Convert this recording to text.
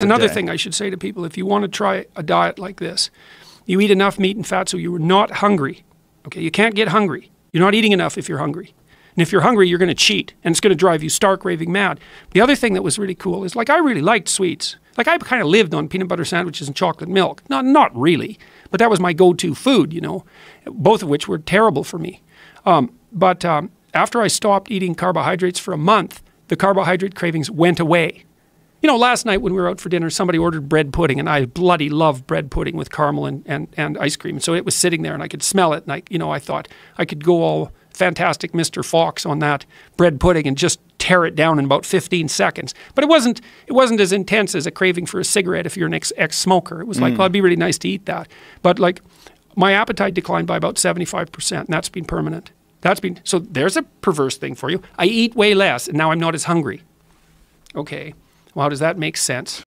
Another thing I should say to people if you want to try a diet like this, you eat enough meat and fat so you're not hungry. Okay, you can't get hungry. You're not eating enough if you're hungry. And if you're hungry, you're going to cheat and it's going to drive you stark raving mad. The other thing that was really cool is like I really liked sweets. Like I kind of lived on peanut butter sandwiches and chocolate milk. Not not really, but that was my go-to food, you know. Both of which were terrible for me. Um, but um, after I stopped eating carbohydrates for a month, the carbohydrate cravings went away. You know, last night when we were out for dinner, somebody ordered bread pudding, and I bloody love bread pudding with caramel and, and, and ice cream. So it was sitting there, and I could smell it, and I, you know, I thought I could go all fantastic Mr. Fox on that bread pudding and just tear it down in about 15 seconds. But it wasn't it wasn't as intense as a craving for a cigarette if you're an ex ex smoker. It was like, mm. well, it'd be really nice to eat that. But like, my appetite declined by about 75%, and that's been permanent. That's been so. There's a perverse thing for you. I eat way less, and now I'm not as hungry. Okay. Well, how does that make sense?